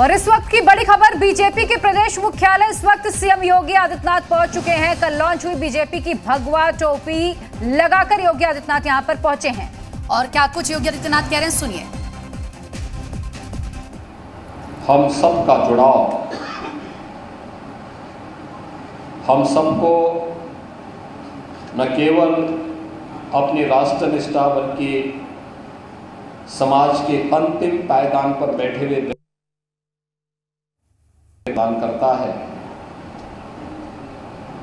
और इस वक्त की बड़ी खबर बीजेपी के प्रदेश मुख्यालय इस वक्त सीएम योगी आदित्यनाथ पहुँच चुके हैं। कल लॉन्च हुई बीजेपी की भगवा टोपी लगाकर योगी आदित्यनाथ यहाँ पर पहुँचे हैं। और क्या कुछ योगी आदित्यनाथ कह रहे हैं? सुनिए। हम सब का जुड़ाव हम सबको न केवल अपनी राष्ट्र निष्ठा बल्कि समाज के अंतिम पायदान पर बैठे हुए दान करता है।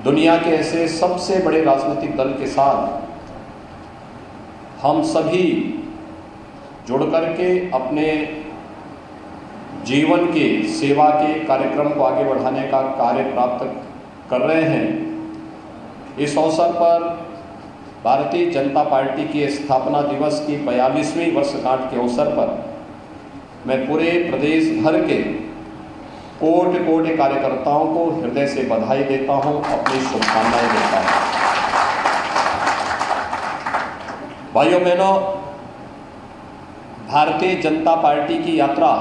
दुनिया के ऐसे सबसे बड़े राजनीतिक दल के साथ हम सभी जुड़ करके अपने जीवन के, सेवा के कार्यक्रम को आगे बढ़ाने का कार्य प्राप्त कर रहे हैं। इस अवसर पर भारतीय जनता पार्टी की स्थापना दिवस की बयालीसवीं वर्षगांठ के अवसर पर मैं पूरे प्रदेश भर के कोटि कोटि कार्यकर्ताओं को हृदय से बधाई देता हूँ, अपनी शुभकामनाएँ देता हूँ। भाइयों, बहनों, भारतीय जनता पार्टी की यात्रा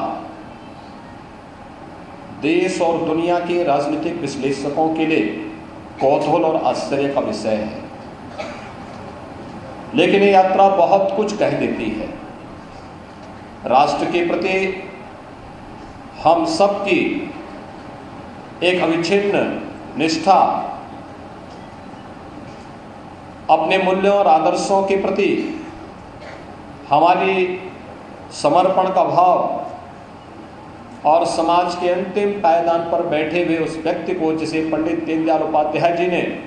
देश और दुनिया के राजनीतिक विश्लेषकों के लिए कौतूहल और आश्चर्य का विषय है। लेकिन ये यात्रा बहुत कुछ कह देती है। राष्ट्र के प्रति हम सबकी एक अविच्छिन्न निष्ठा अपने मूल्यों और आदर्शों के प्रति हमारी समर्पण का भाव और समाज के अंतिम पायदान पर बैठे हुए उस व्यक्ति को, जिसे पंडित दीनदयाल उपाध्याय जी ने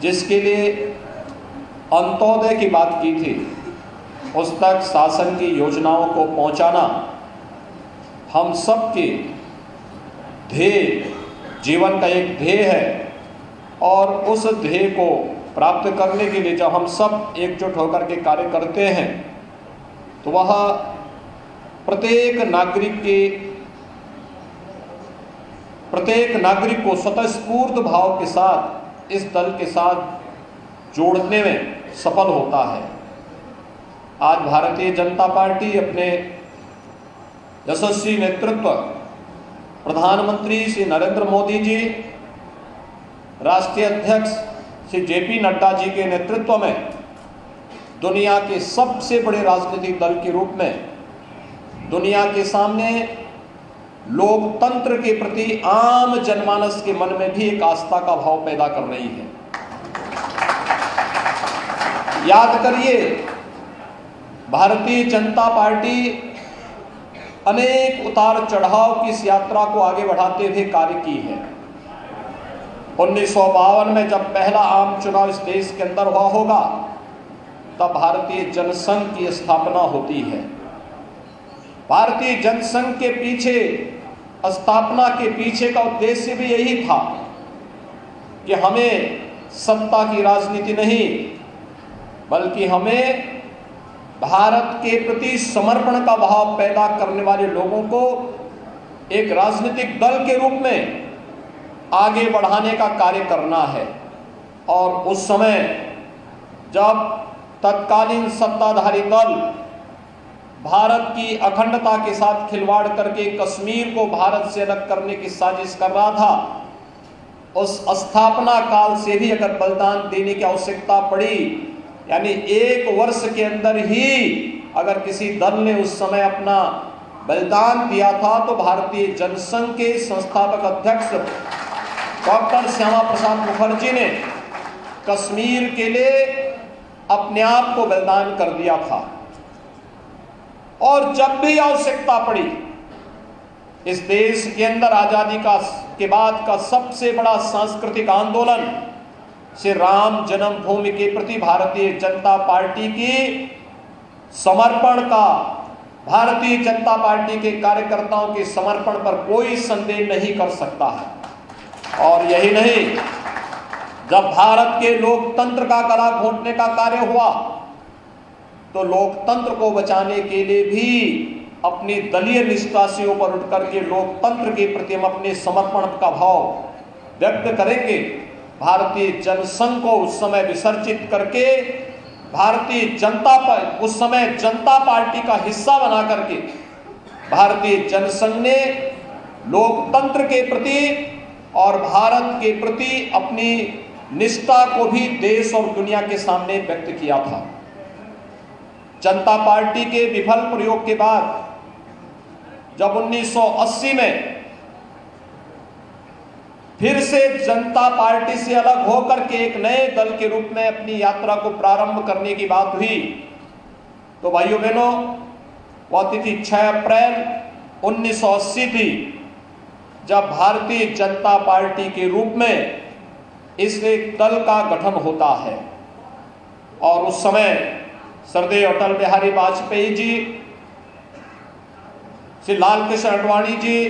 जिसके लिए अंत्योदय की बात की थी, उस तक शासन की योजनाओं को पहुंचाना हम सबके ध्येय, जीवन का एक ध्येय है। और उस ध्येय को प्राप्त करने के लिए जब हम सब एकजुट होकर के कार्य करते हैं तो वह प्रत्येक नागरिक के, प्रत्येक नागरिक को स्वतःस्फूर्त भाव के साथ, इस दल के साथ जोड़ने में सफल होता है। आज भारतीय जनता पार्टी अपने यशस्वी नेतृत्व, प्रधानमंत्री श्री नरेंद्र मोदी जी, राष्ट्रीय अध्यक्ष श्री जेपी नड्डा जी के नेतृत्व में दुनिया के सबसे बड़े राजनीतिक दल के रूप में दुनिया के सामने लोकतंत्र के प्रति आम जनमानस के मन में भी एक आस्था का भाव पैदा कर रही है। याद करिए, भारतीय जनता पार्टी अनेक उतार चढ़ाव की इस यात्रा को आगे बढ़ाते हुए कार्य की है। उन्नीस में जब पहला आम चुनाव इस देश के अंदर हुआ होगा, तब भारतीय जनसंघ की स्थापना होती है। भारतीय जनसंघ के पीछे, स्थापना के पीछे का उद्देश्य भी यही था कि हमें सत्ता की राजनीति नहीं, बल्कि हमें भारत के प्रति समर्पण का भाव पैदा करने वाले लोगों को एक राजनीतिक दल के रूप में आगे बढ़ाने का कार्य करना है। और उस समय जब तत्कालीन सत्ताधारी दल भारत की अखंडता के साथ खिलवाड़ करके कश्मीर को भारत से अलग करने की साजिश कर रहा था, उस स्थापना काल से भी अगर बलिदान देने की आवश्यकता पड़ी यानी एक वर्ष के अंदर ही अगर किसी दल ने उस समय अपना बलिदान दिया था तो भारतीय जनसंघ के संस्थापक अध्यक्ष डॉक्टर श्यामा प्रसाद मुखर्जी ने कश्मीर के लिए अपने आप को बलिदान कर दिया था। और जब भी आवश्यकता पड़ी, इस देश के अंदर आज़ादी का, के बाद का सबसे बड़ा सांस्कृतिक आंदोलन से राम जन्मभूमि के प्रति भारतीय जनता पार्टी की समर्पण का, भारतीय जनता पार्टी के कार्यकर्ताओं के समर्पण पर कोई संदेह नहीं कर सकता है। और यही नहीं, जब भारत के लोकतंत्र का गला घोटने का कार्य हुआ तो लोकतंत्र को बचाने के लिए भी अपनी दलीय निष्ठा पर ऊपर उठ करके लोकतंत्र के प्रति हम अपने समर्पण का भाव व्यक्त करेंगे। भारतीय जनसंघ को उस समय विसर्जित करके, भारतीय जनता पर उस समय जनता पार्टी का हिस्सा बना करके, भारतीय जनसंघ ने लोकतंत्र के प्रति और भारत के प्रति अपनी निष्ठा को भी देश और दुनिया के सामने व्यक्त किया था। जनता पार्टी के विफल प्रयोग के बाद, जब 1980 में फिर से जनता पार्टी से अलग होकर के एक नए दल के रूप में अपनी यात्रा को प्रारंभ करने की बात हुई। तो भाइयों बहनों, वह तिथि 6 अप्रैल 1980 थी, जब भारतीय जनता पार्टी के रूप में इस एक दल का गठन होता है। और उस समय सरदेव अटल बिहारी वाजपेयी जी, श्री लाल कृष्ण अडवाणी जी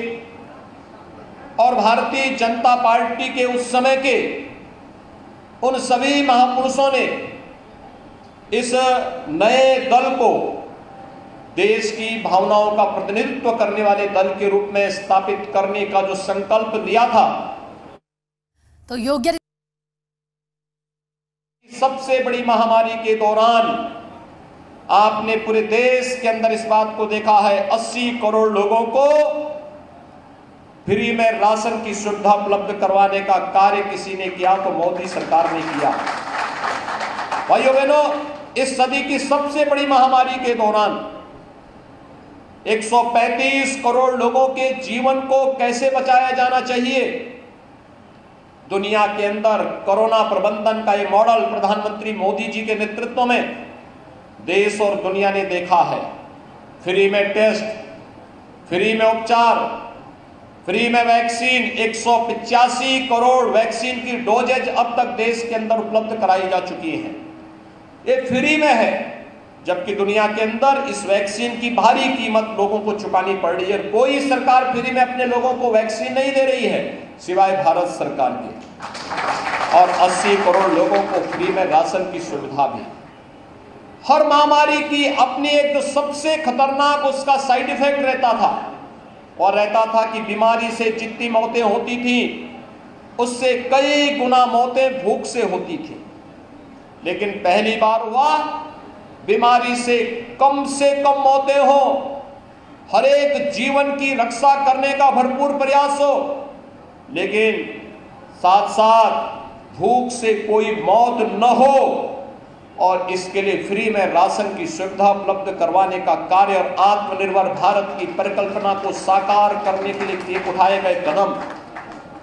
और भारतीय जनता पार्टी के उस समय के उन सभी महापुरुषों ने इस नए दल को देश की भावनाओं का प्रतिनिधित्व करने वाले दल के रूप में स्थापित करने का जो संकल्प लिया था तो योग्य सबसे बड़ी महामारी के दौरान आपने पूरे देश के अंदर इस बात को देखा है 80 करोड़ लोगों को फ्री में राशन की सुविधा उपलब्ध करवाने का कार्य किसी ने किया तो मोदी सरकार ने किया। भाइयों बहनों, इस सदी की सबसे बड़ी महामारी के दौरान 135 करोड़ लोगों के जीवन को कैसे बचाया जाना चाहिए? दुनिया के अंदर कोरोना प्रबंधन का एक मॉडल प्रधानमंत्री मोदी जी के नेतृत्व में देश और दुनिया ने देखा है। फ्री में टेस्ट, फ्री में उपचार फ्री में वैक्सीन एक करोड़ वैक्सीन की डोजेज अब तक देश के अंदर उपलब्ध कराई जा चुकी है। ये फ्री में है, जबकि दुनिया के अंदर इस वैक्सीन की भारी कीमत लोगों को चुकानी पड़ रही है कोई सरकार फ्री में अपने लोगों को वैक्सीन नहीं दे रही है, सिवाय भारत सरकार के। और 80 करोड़ लोगों को फ्री में राशन की सुविधा भी। हर महामारी की अपनी एक सबसे खतरनाक उसका साइड इफ़ेक्ट रहता था और रहता था कि बीमारी से जितनी मौतें होती थी, उससे कई गुना मौतें भूख से होती थी। लेकिन पहली बार हुआ, बीमारी से कम से कम मौतें हो, हर एक जीवन की रक्षा करने का भरपूर प्रयास हो, लेकिन साथ साथ भूख से कोई मौत न हो। और इसके लिए फ्री में राशन की सुविधा उपलब्ध करवाने का कार्य और आत्मनिर्भर भारत की परिकल्पना को साकार करने के लिए उठाए गए कदम।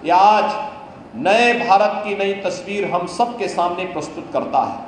यह आज नए भारत की नई तस्वीर हम सबके सामने प्रस्तुत करता है।